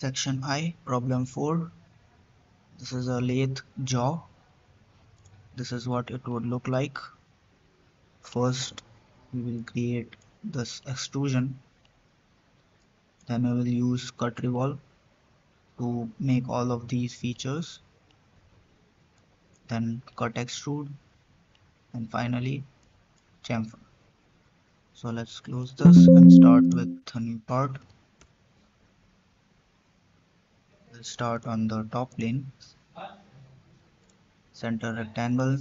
Section I, problem 4. This is a lathe jaw. This is what it would look like. First, we will create this extrusion. Then we will use cut revolve to make all of these features. Then cut extrude and finally chamfer. So let's close this and start with a new part. We'll start on the top plane. Center rectangle.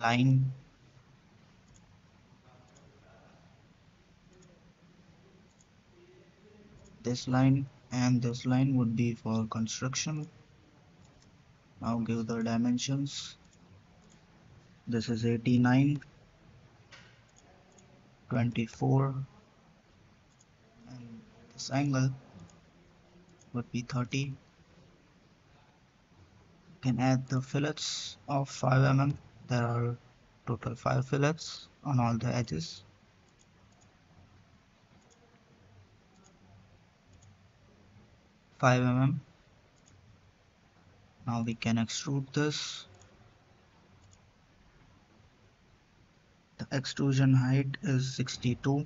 Line. This line and this line would be for construction. Now give the dimensions. This is 89, 24 and this angle would be 30 you can add the fillets of 5 mm there are total 5 fillets on all the edges Five mm. Now we can extrude this. The extrusion height is 62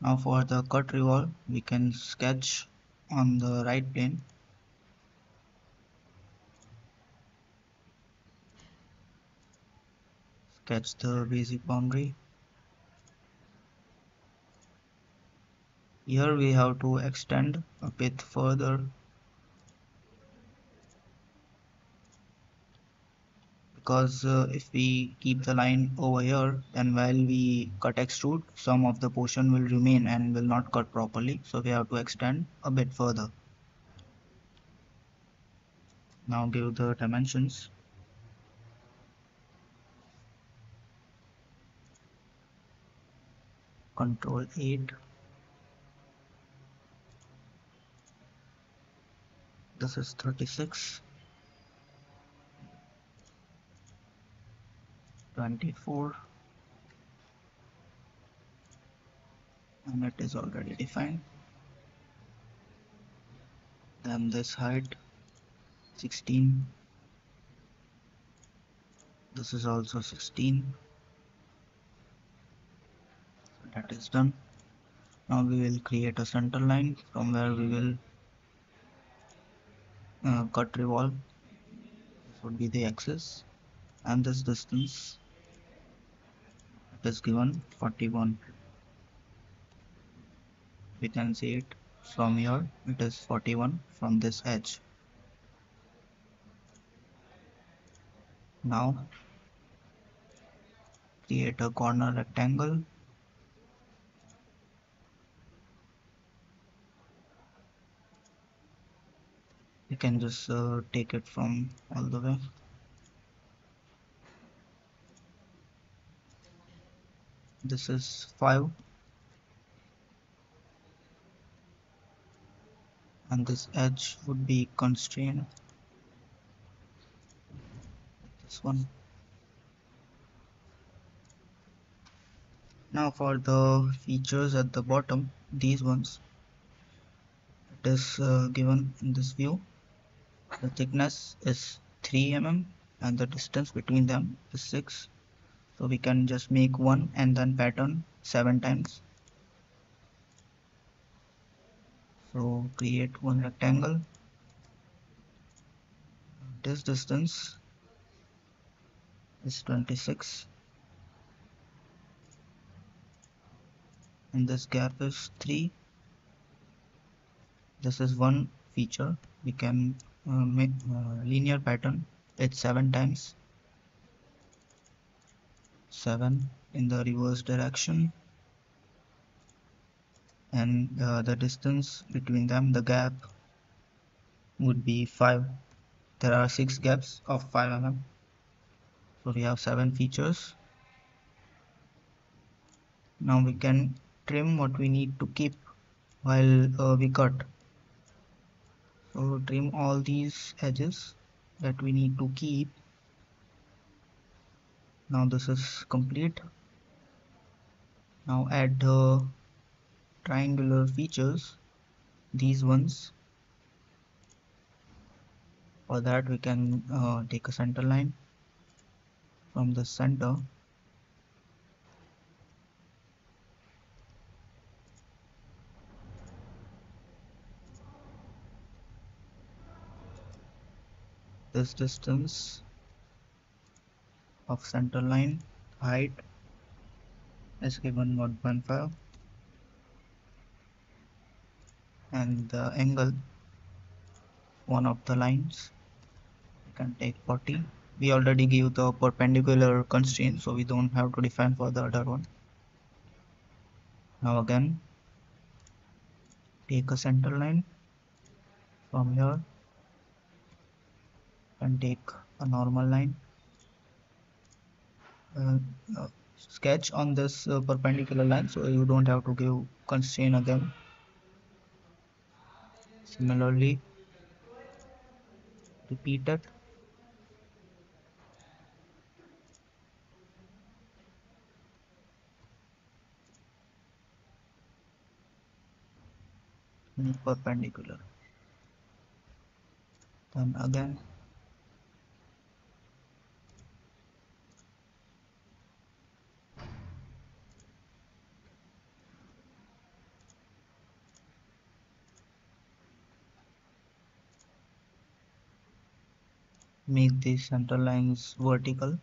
Now for the cut revolve, we can sketch on the right plane. Sketch the basic boundary. Here we have to extend a bit further because uh, if we keep the line over here then while we cut extrude some of the portion will remain and will not cut properly. So we have to extend a bit further. Now give the dimensions. Control 8 this is 36 24 and it is already defined. Then this height 16 this is also 16 that is done. Now we will create a center line from where we will uh, cut revolve. This would be the axis. And this distance is given 41 we can see it from here. It is 41 from this edge. Now create a corner rectangle. You can just uh, take it from all the way this is 5 and this edge would be constrained. This one. Now for the features at the bottom these ones. It is uh, given in this view. The thickness is 3 mm and the distance between them is 6 so we can just make one and then pattern seven times. So create one rectangle. This distance is 26 and this gap is 3 this is one feature. We can uh, make uh, linear pattern it's seven times 7 in the reverse direction. And uh, the distance between them the gap would be 5 there are 6 gaps of 5 mm. So we have 7 features. Now we can trim what we need to keep while uh, we cut. So trim all these edges that we need to keep now this is complete. Now add the triangular features these ones. For that we can uh, take a center line from the center. This distance of center line height is given 1.5 and the angle one of the lines. You can take 40 we already give the perpendicular constraint so we don't have to define for the other one. Now again take a center line from here and take a normal line sketch on this uh, perpendicular line so you don't have to give constraint again similarly repeat it perpendicular. Then again make these center lines vertical.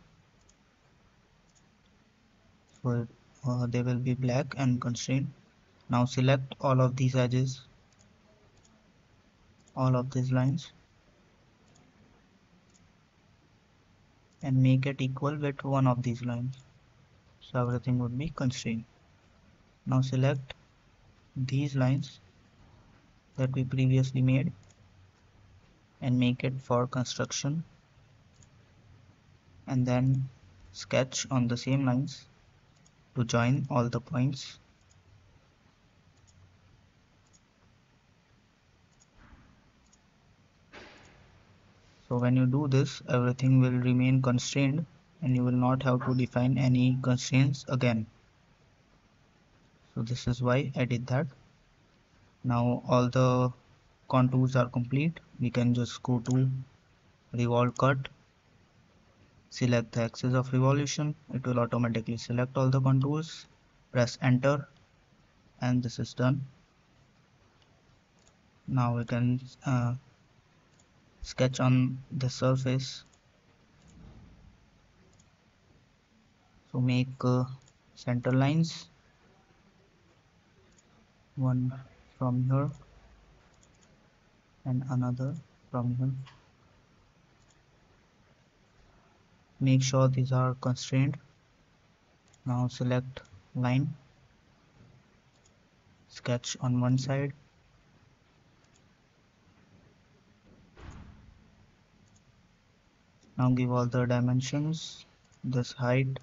So uh, they will be black and constrained. Now select all of these edges all of these lines and make it equal with one of these lines. So everything would be constrained. Now select these lines that we previously made and make it for construction and then sketch on the same lines to join all the points. So when you do this everything will remain constrained and you will not have to define any constraints again. So this is why I did that. Now all the contours are complete. We can just go to revolve cut select the axis of revolution. It will automatically select all the contours press enter. And this is done. Now we can uh, sketch on the surface. So make uh, center lines. One from here and another from here make sure these are constrained. Now select line. Sketch on one side. Now give all the dimensions. This height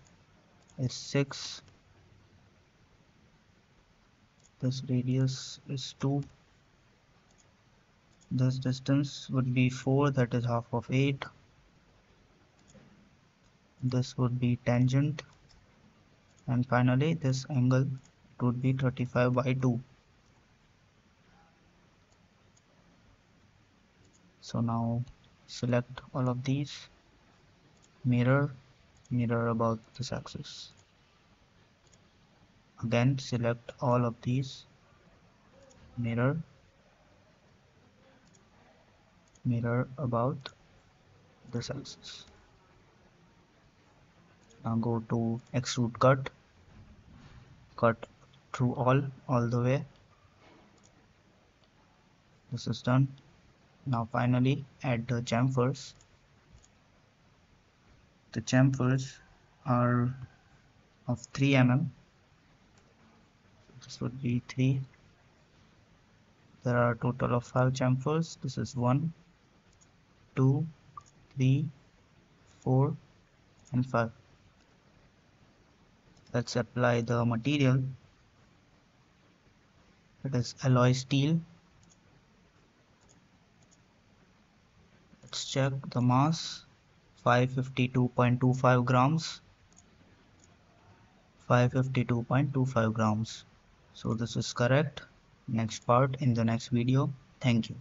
is 6 this radius is 2 this distance would be 4 that is half of 8 this would be tangent. And finally this angle would be 35 by 2 so now select all of these. Mirror mirror about this axis. Again select all of these. Mirror mirror about this axis now go to extrude cut. Cut through all all the way. This is done. Now finally add the chamfers. The chamfers are of 3 mm this would be 3 there are a total of 5 chamfers. This is 1 2 3 4 and 5 let's apply the material. It is alloy steel. Let's check the mass. 552.25 grams. 552.25 grams. So this is correct. Next part in the next video. Thank you